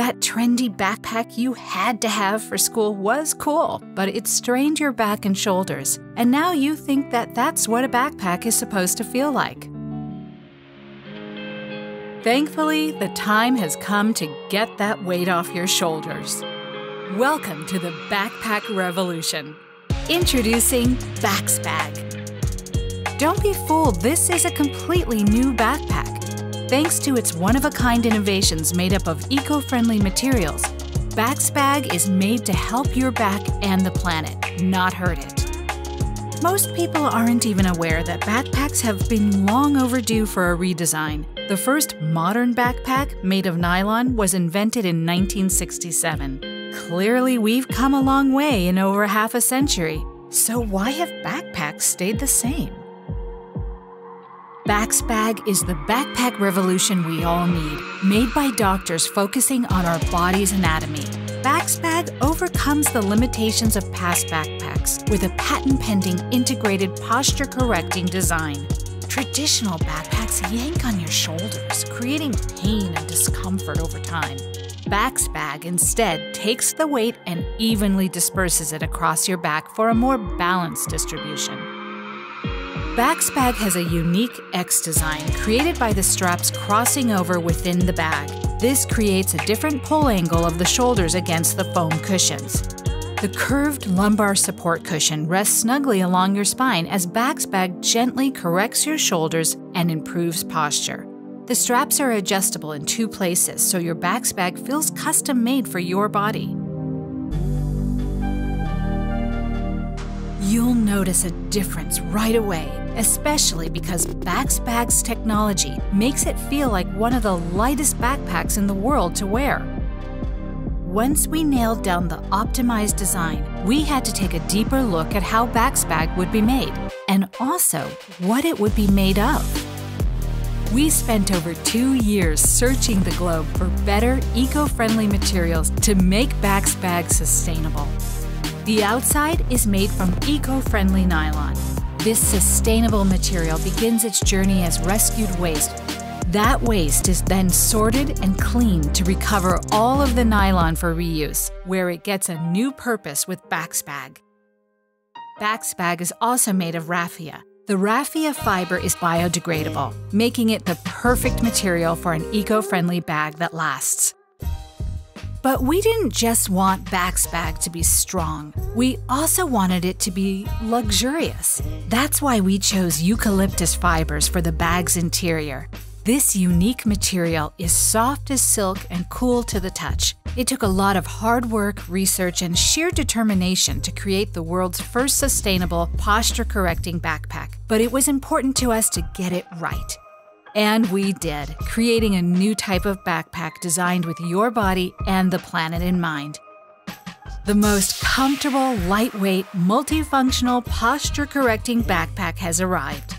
backpack you had to have for school was cool, but it strained your back and shoulders, and now you think that that's what a backpack is supposed to feel like. Thankfully, the time has come to get that weight off your shoulders. Welcome to the backpack revolution. Introducing BaxBag. Don't be fooled, this is a completely new backpack. Thanks to its one of a kind innovations made up of eco friendly materials, BaxBag is made to help your back and the planet, not hurt it. Most people aren't even aware that backpacks have been long overdue for a redesign. The first modern backpack, made of nylon, was invented in 1967. Clearly, we've come a long way in over half a century. So, why have backpacks stayed the same? BaxBag is the backpack revolution we all need, made by doctors focusing on our body's anatomy. BaxBag overcomes the limitations of past backpacks with a patent pending integrated posture correcting design. Traditional backpacks yank on your shoulders, creating pain and discomfort over time. BaxBag instead takes the weight and evenly disperses it across your back for a more balanced distribution. BaxBag has a unique X design created by the straps crossing over within the bag. This creates a different pull angle of the shoulders against the foam cushions. The curved lumbar support cushion rests snugly along your spine as BaxBag gently corrects your shoulders and improves posture. The straps are adjustable in two places so your BaxBag feels custom made for your body. You'll notice a difference right away especially because BaxBag's technology makes it feel like one of the lightest backpacks in the world to wear. Once we nailed down the optimized design, we had to take a deeper look at how BaxBag would be made, and also what it would be made of. We spent over two years searching the globe for better, eco friendly materials to make BaxBag sustainable. The outside is made from eco friendly nylon, this sustainable material begins its journey as rescued waste. That waste is then sorted and cleaned to recover all of the nylon for reuse, where it gets a new purpose with BaxBag. BaxBag is also made of raffia. The raffia fiber is biodegradable, making it the perfect material for an eco friendly bag that lasts. But we didn't just want BaxBag to be strong, we also wanted it to be luxurious. That's why we chose eucalyptus fibers for the bag's interior. This unique material is soft as silk and cool to the touch. It took a lot of hard work, research, and sheer determination to create the world's first sustainable, posture correcting backpack, but it was important to us to get it right. And we did, creating a new type of backpack designed with your body and the planet in mind. The most comfortable, lightweight, multifunctional, posture correcting backpack has arrived.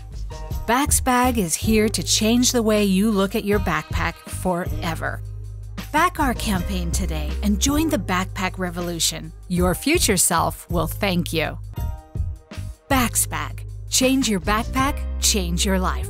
BaxBag is here to change the way you look at your backpack forever. Back our campaign today and join the backpack revolution. Your future self will thank you. BaxBag. Change your backpack, change your life.